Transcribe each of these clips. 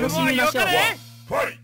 楽しみましょう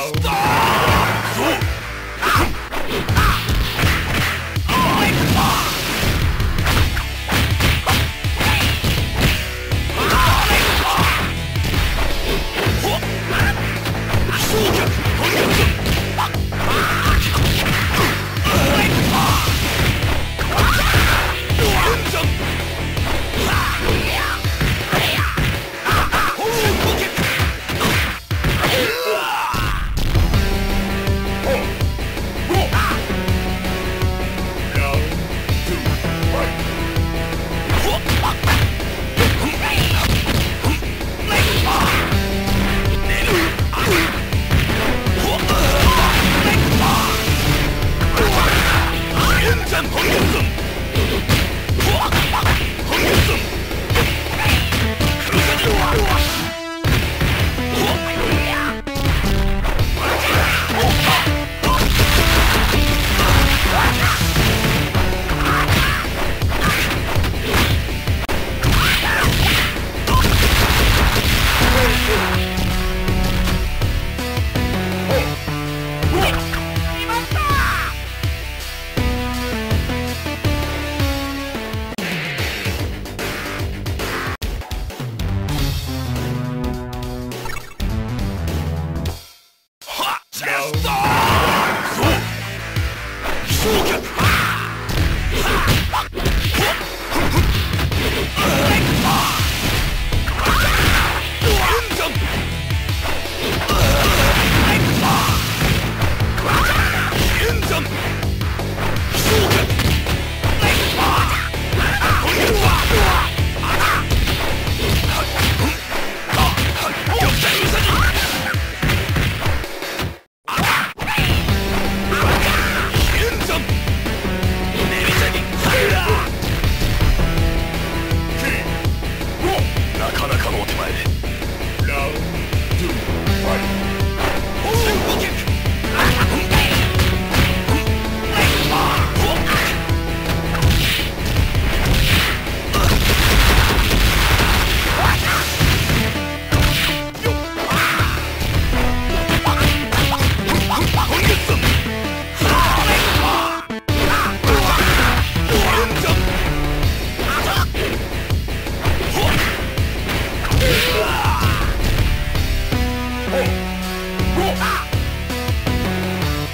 チェ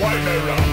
Why, Mara?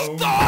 Что?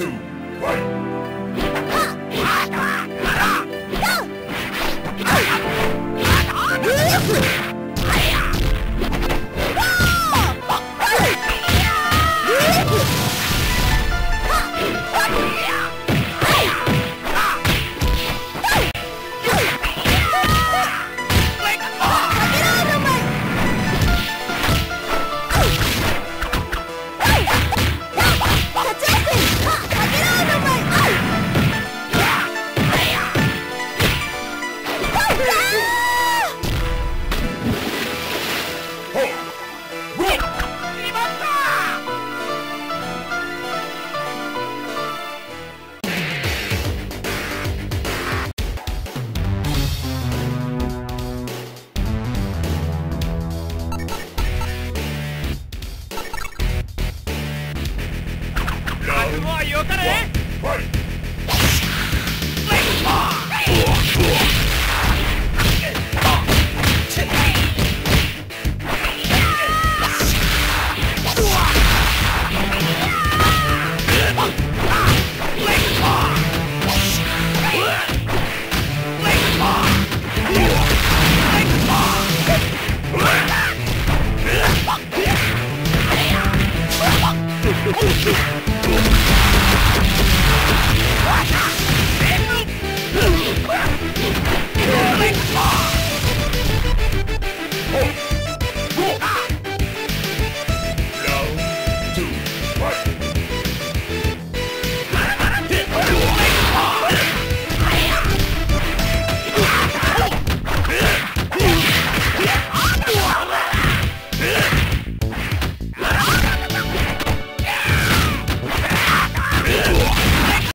two.